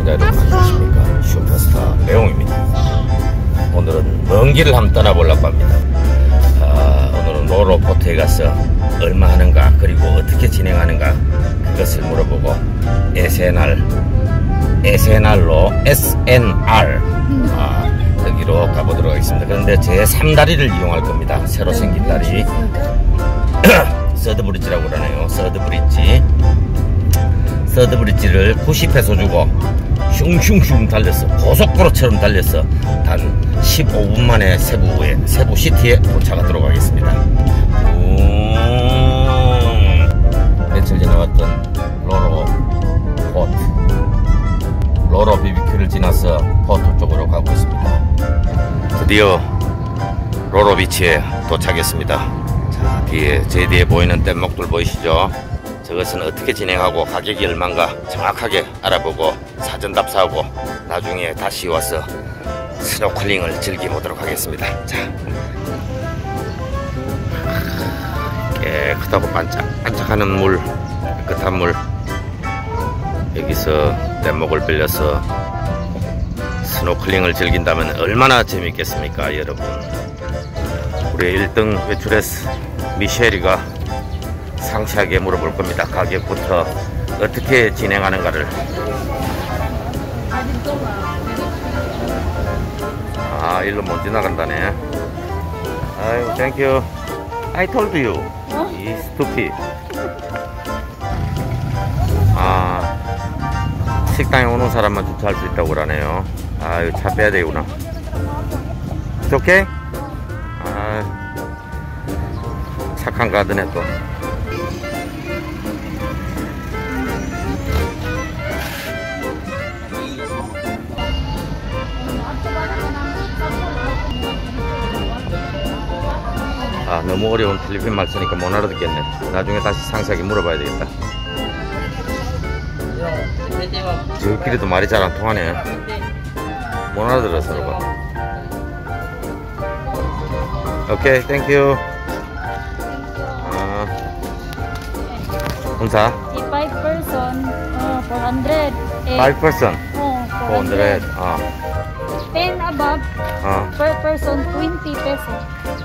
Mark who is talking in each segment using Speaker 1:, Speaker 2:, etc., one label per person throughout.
Speaker 1: 시청자 여러분 안녕하십니까? 슈퍼스타 레옹입니다. 오늘은 먼 길을 한번 떠나보려고 합니다. 아, 오늘은 로로포트에 가서 얼마 하는가 그리고 어떻게 진행하는가 그것을 물어보고 SNR SNR로 SNR 아, 여기로 가보도록 하겠습니다. 그런데 제 3다리를 이용할 겁니다. 새로 생긴 다리. 서드브릿지라고 그러네요. 서드브릿지. 서드브릿지를 90회소 주고 슝슝슝 달렸어. 고속도로처럼 달렸어. 단 15분 만에 세부에 세부시티에 도착하도록 하겠습니다. 음, 며칠 전에 왔던 로로 port. 로로 BBQ를 지나서 port 쪽으로 가고 있습니다. 드디어 로로 Beach에 도착했습니다. 자 뒤에 제 뒤에 보이는 뗏목들 보이시죠 저것은 어떻게 진행하고 가격이 얼마인가 정확하게 알아보고 사전 답사하고 나중에 다시 와서 스노클링을 즐겨보도록 하겠습니다. 자, 깨끗하고 반짝반짝하는 물, 깨끗한 물. 여기서 뗏목을 빌려서 스노클링을 즐긴다면 얼마나 재밌겠습니까, 여러분? 우리 1등 외출했 미셸이가 상세하게 물어볼 겁니다. 가격부터 어떻게 진행하는가를. 아, 일로 못 지나간다네. 아유, thank you. I told you.
Speaker 2: 어?
Speaker 1: 이 stupid. 아, 식당에 오는 사람만 주차할 수 있다고 그러네요. 아유, 차 빼야 되구나. 오케이? 아, 착한 가드네 또. 아 너무 어려운 필리핀 말 쓰니까 못 알아듣겠네. 나중에 다시 상세하게 물어봐야 되겠다. 저끼리도 말이 잘 안 통하네. 못 알아들어 서로가 오케이 thank you 아,
Speaker 2: If 5 person, oh, 400. Eh,
Speaker 1: 5 person?
Speaker 2: Oh,
Speaker 1: 400 어,
Speaker 2: 10 above,
Speaker 1: 어.
Speaker 2: per person, 20 peso.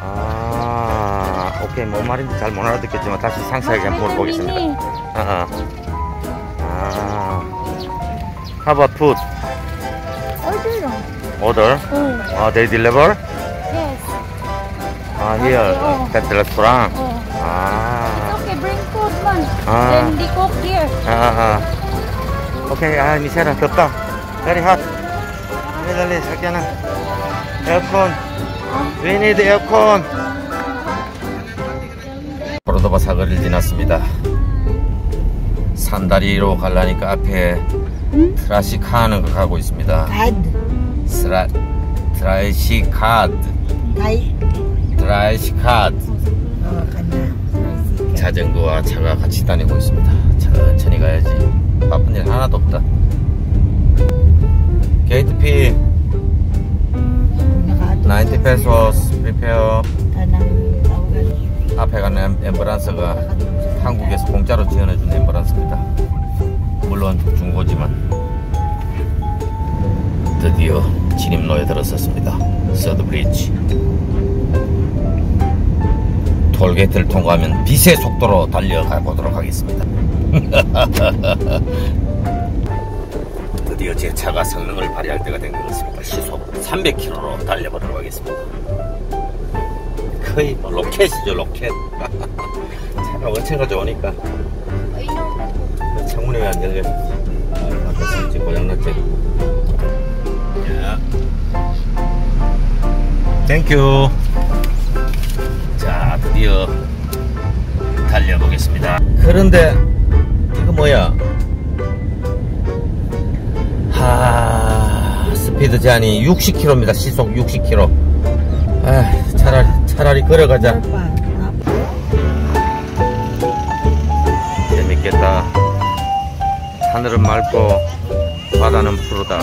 Speaker 1: 아 오케이 뭔 말인지 잘 못 알아듣겠지만 다시 상세하게 한번 물어보겠습니다. 아, 아. 아. How about food?
Speaker 2: Order.
Speaker 1: Order?
Speaker 2: Oh,
Speaker 1: Uh, they deliver?
Speaker 2: yes.
Speaker 1: Uh, here,
Speaker 2: Oh.
Speaker 1: at the restaurant.
Speaker 2: Oh.
Speaker 1: Ah.
Speaker 2: Okay, bring food man.
Speaker 1: Ah.
Speaker 2: Then they cook here.
Speaker 1: 아, 아. 오케이, 아, 미세라, 덥다. Very hot. 빨리 달리, 자기야나. 에어컨. We need 에어컨. 코르도바 사거리를 지났습니다. 산다리로 가려니까 앞에 트라시카는 거 가고 있습니다. 트라시카드.
Speaker 3: Kay.
Speaker 1: 트라시카드.
Speaker 3: Oh, kana.
Speaker 1: 자전거와 차가 같이 다니고 있습니다. 천천히 가야지. 바쁜 일 하나도 없다. 게이트 피
Speaker 3: Naka
Speaker 1: 90 pesos prepare. 앞에 가는 엠버란스가 한국에서 공짜로 지원해준 엠버란스입니다. 물론 중고지만 드디어 진입로에 들어섰습니다. 서드브리지 톨게이트를 통과하면 빛의 속도로 달려가 보도록 하겠습니다. 드디어 제 차가 성능을 발휘할 때가 된 것 같습니다. 시속 300km로 달려보도록 하겠습니다. 거의 뭐 로켓이죠 로켓. 차가 원체가 좋으니까. 창문이 왜안 열려 아, 아까 스위치 고장났지 야. thank you 자 드디어 달려보겠습니다. 그런데 이거 뭐야 스피드 제한이 60km입니다 시속 60km 아 차라리 차라리 걸어가자. 재밌겠다. 하늘은 맑고 바다는 푸르다